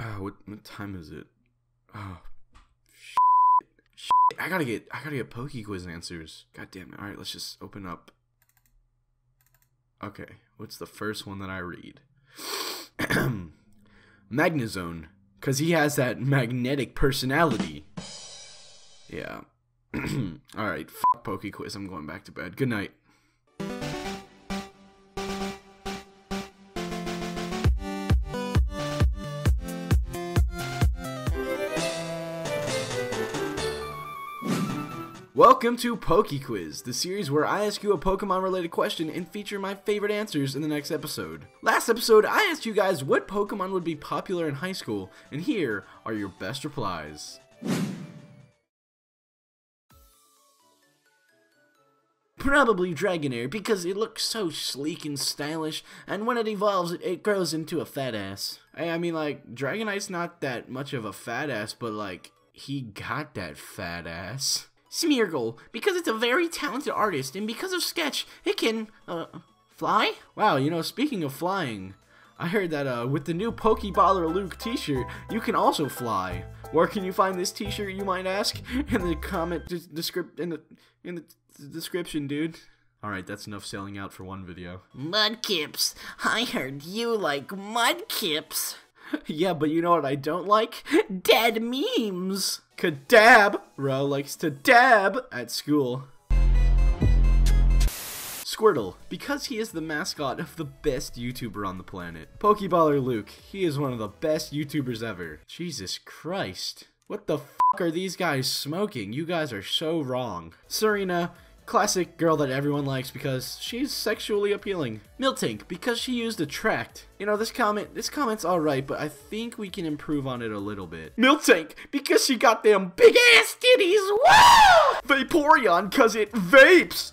uh, what, what time is it? Oh, shit. shit. I gotta get I gotta get Poke Quiz answers. God damn it! All right, let's just open up. Okay, what's the first one that I read? Magnezone, cause he has that magnetic personality. Yeah. All right, fuck Poke Quiz. I'm going back to bed. Good night. Welcome to Poke Quiz, the series where I ask you a Pokemon related question and feature my favorite answers in the next episode. Last episode, I asked you guys what Pokemon would be popular in high school, and here are your best replies. Probably Dragonair because it looks so sleek and stylish, and when it evolves, it, grows into a fat ass. I, I mean, like, Dragonite's not that much of a fat ass, but like, he got that fat ass. Smeargle, because it's a very talented artist, and because of Sketch, it can, uh, fly? Wow, you know, speaking of flying, I heard that, uh, with the new Pokeballer Luke t-shirt, you can also fly. Where can you find this t-shirt, you might ask? In the comment descript in the in the description, dude. Alright, that's enough selling out for one video. Mudkips, I heard you like mudkips. Yeah, but you know what I don't like? Dead memes. Kadab! Ro likes to dab at school. Squirtle, because he is the mascot of the best YouTuber on the planet. Pokeballer Luke, he is one of the best YouTubers ever. Jesus Christ. What the f are these guys smoking? You guys are so wrong. Serena, classic girl that everyone likes because she's sexually appealing. Miltank, because she used Attract. You know, this comment, this comment's alright, but I think we can improve on it a little bit. Miltank, because she got them big ass titties, woo! Vaporeon, cause it vapes!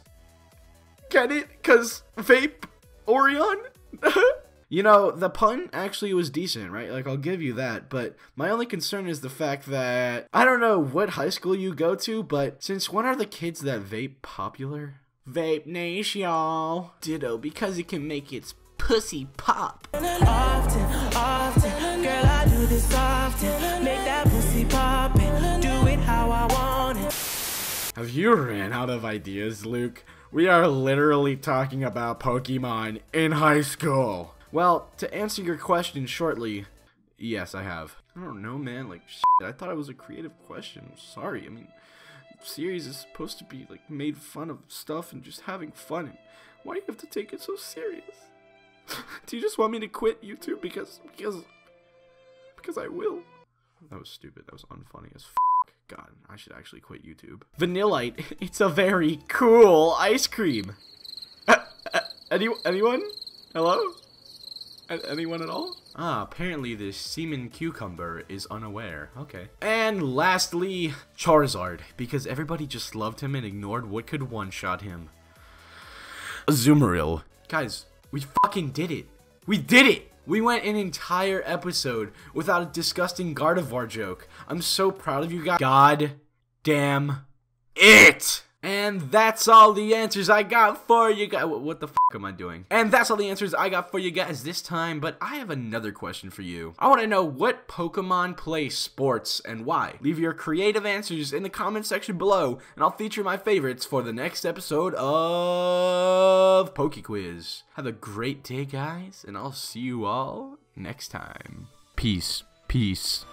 Get it? Cause vape Orion? you know, the pun actually was decent, right? Like, I'll give you that. But my only concern is the fact that I don't know what high school you go to, but since when are the kids that vape popular? Vape Nation. Ditto, because it can make its pussy pop. Often, often, girl, I do this often. Make that pussy pop and do it how I want it. Have you ran out of ideas, Luke? We are literally talking about Pokemon in high school. Well, to answer your question shortly, yes, I have. I don't know, man. Like, shit, I thought it was a creative question. sorry. I mean, series is supposed to be like made fun of stuff and just having fun. And why do you have to take it so serious? do you just want me to quit YouTube because because because I will? That was stupid. That was unfunny as. F God, I should actually quit YouTube. Vanillite, it's a very cool ice cream. Any, anyone? Hello? Anyone at all? Ah, apparently the semen cucumber is unaware. Okay. And lastly, Charizard, because everybody just loved him and ignored what could one-shot him. Azumarill. Guys, we fucking did it. We did it! We went an entire episode without a disgusting Gardevoir joke. I'm so proud of you guys. God damn it! And that's all the answers I got for you guys. What the fuck am I doing? And that's all the answers I got for you guys this time, but I have another question for you. I want to know what Pokemon play sports and why. Leave your creative answers in the comment section below, and I'll feature my favorites for the next episode of Poke Quiz. Have a great day, guys, and I'll see you all next time. Peace. Peace.